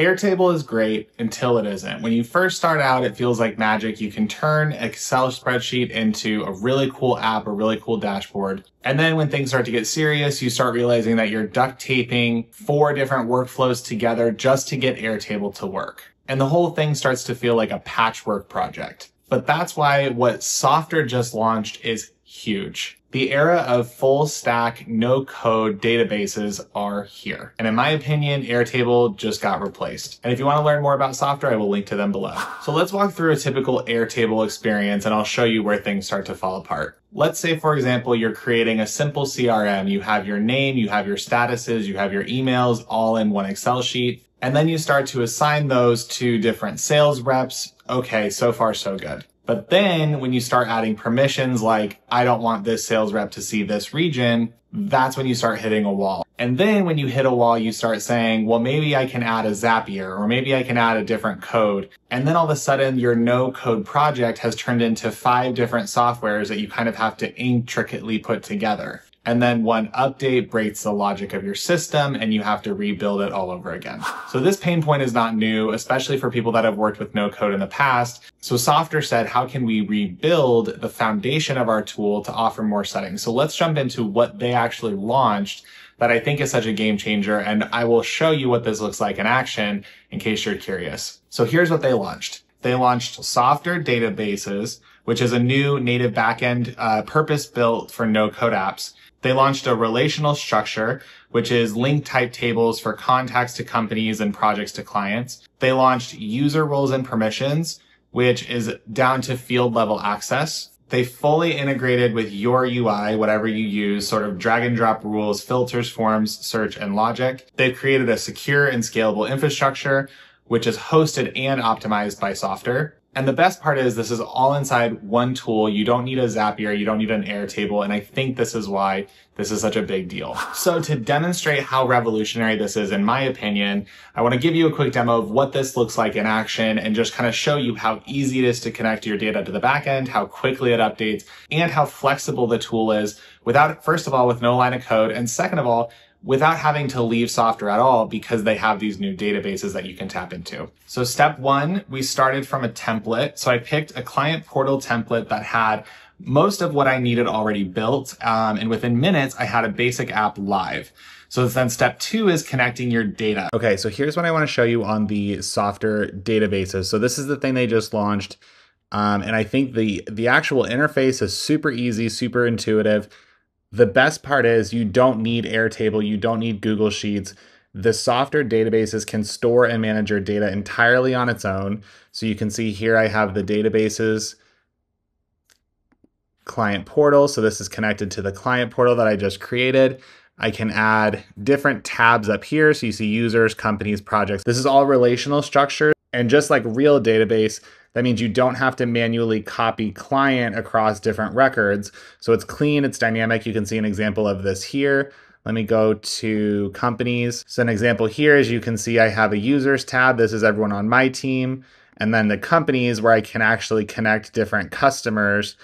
Airtable is great until it isn't. When you first start out, it feels like magic. You can turn Excel spreadsheet into a really cool app, a really cool dashboard. And then when things start to get serious, you start realizing that you're duct taping four different workflows together just to get Airtable to work. And the whole thing starts to feel like a patchwork project. But that's why what Softr just launched is huge. The era of full stack, no code databases are here. And in my opinion, Airtable just got replaced. And if you want to learn more about Softr, I will link to them below. So let's walk through a typical Airtable experience and I'll show you where things start to fall apart. Let's say, for example, you're creating a simple CRM. You have your name, you have your statuses, you have your emails all in one Excel sheet. And then you start to assign those to different sales reps. Okay, so far so good. But then when you start adding permissions like, I don't want this sales rep to see this region, that's when you start hitting a wall. And then when you hit a wall, you start saying, well, maybe I can add a Zapier or maybe I can add a different code. And then all of a sudden your no code project has turned into five different softwares that you kind of have to intricately put together and then one update breaks the logic of your system and you have to rebuild it all over again. So this pain point is not new, especially for people that have worked with no code in the past. So Softr said, how can we rebuild the foundation of our tool to offer more settings? So let's jump into what they actually launched that I think is such a game changer. And I will show you what this looks like in action in case you're curious. So here's what they launched. They launched Softr Databases, which is a new native backend uh, purpose built for no code apps. They launched a relational structure, which is link type tables for contacts to companies and projects to clients. They launched user roles and permissions, which is down to field level access. They fully integrated with your UI, whatever you use, sort of drag and drop rules, filters, forms, search, and logic. They've created a secure and scalable infrastructure, which is hosted and optimized by Softr. And the best part is this is all inside one tool. You don't need a Zapier. You don't need an Airtable. And I think this is why this is such a big deal. So to demonstrate how revolutionary this is, in my opinion, I want to give you a quick demo of what this looks like in action and just kind of show you how easy it is to connect your data to the backend, how quickly it updates, and how flexible the tool is without, first of all, with no line of code. And second of all, without having to leave Softr at all because they have these new databases that you can tap into. So step one, we started from a template. So I picked a client portal template that had most of what I needed already built. Um, and within minutes, I had a basic app live. So then step two is connecting your data. Okay, so here's what I want to show you on the Softr databases. So this is the thing they just launched. Um, and I think the, the actual interface is super easy, super intuitive. The best part is you don't need Airtable, you don't need Google Sheets. The Softr databases can store and manage your data entirely on its own. So you can see here I have the databases client portal. So this is connected to the client portal that I just created. I can add different tabs up here. So you see users, companies, projects. This is all relational structure. And just like real database, that means you don't have to manually copy client across different records. So it's clean, it's dynamic. You can see an example of this here. Let me go to companies. So an example here is you can see I have a users tab. This is everyone on my team. And then the companies where I can actually connect different customers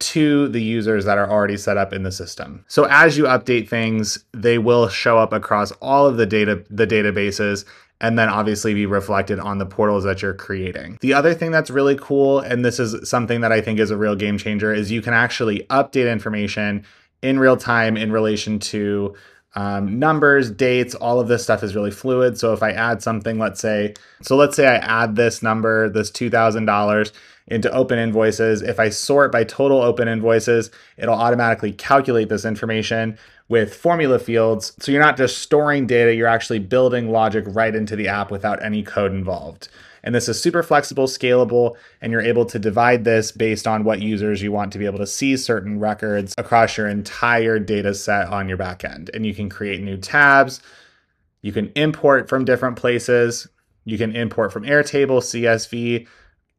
to the users that are already set up in the system. So as you update things, they will show up across all of the data the databases and then obviously be reflected on the portals that you're creating. The other thing that's really cool, and this is something that I think is a real game changer, is you can actually update information in real time in relation to um, numbers, dates, all of this stuff is really fluid. So if I add something, let's say, so let's say I add this number, this $2,000 into open invoices. If I sort by total open invoices, it'll automatically calculate this information with formula fields. So you're not just storing data, you're actually building logic right into the app without any code involved. And this is super flexible, scalable, and you're able to divide this based on what users you want to be able to see certain records across your entire data set on your backend. And you can create new tabs. You can import from different places. You can import from Airtable, CSV,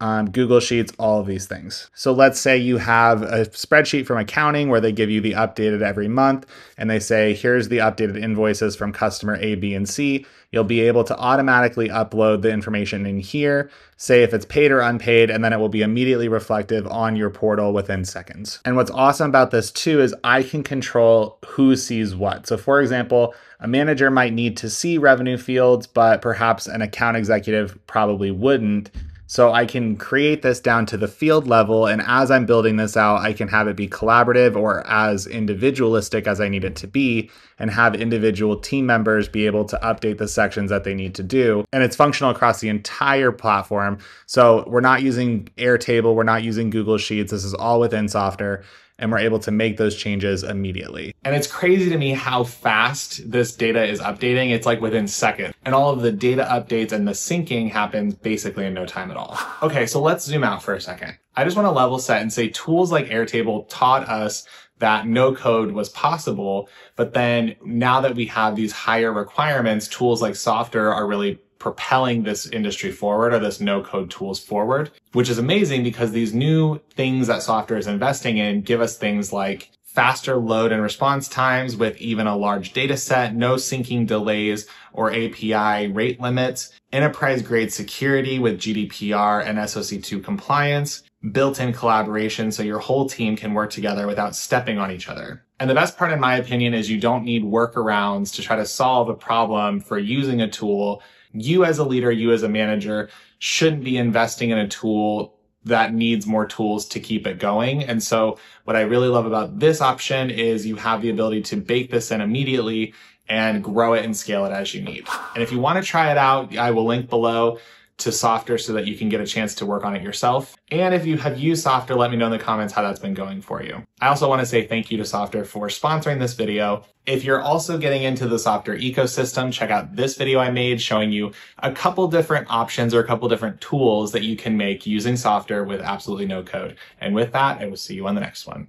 um, Google Sheets, all of these things. So let's say you have a spreadsheet from accounting where they give you the updated every month and they say, here's the updated invoices from customer A, B, and C. You'll be able to automatically upload the information in here, say if it's paid or unpaid, and then it will be immediately reflective on your portal within seconds. And what's awesome about this too is I can control who sees what. So for example, a manager might need to see revenue fields, but perhaps an account executive probably wouldn't. So I can create this down to the field level. And as I'm building this out, I can have it be collaborative or as individualistic as I need it to be and have individual team members be able to update the sections that they need to do. And it's functional across the entire platform. So we're not using Airtable, we're not using Google Sheets. This is all within Softr and we're able to make those changes immediately. And it's crazy to me how fast this data is updating. It's like within seconds. And all of the data updates and the syncing happens basically in no time at all. Okay, so let's zoom out for a second. I just want to level set and say tools like Airtable taught us that no code was possible. But then now that we have these higher requirements, tools like Softr are really propelling this industry forward or this no code tools forward, which is amazing because these new things that Softr is investing in give us things like faster load and response times with even a large data set, no syncing delays or API rate limits, enterprise grade security with GDPR and SOC2 compliance, built-in collaboration so your whole team can work together without stepping on each other. And the best part, in my opinion, is you don't need workarounds to try to solve a problem for using a tool you as a leader, you as a manager shouldn't be investing in a tool that needs more tools to keep it going. And so what I really love about this option is you have the ability to bake this in immediately and grow it and scale it as you need. And if you want to try it out, I will link below to Softr so that you can get a chance to work on it yourself. And if you have used Softr, let me know in the comments how that's been going for you. I also want to say thank you to Softr for sponsoring this video. If you're also getting into the Softr ecosystem, check out this video I made showing you a couple different options or a couple different tools that you can make using Softr with absolutely no code. And with that, I will see you on the next one.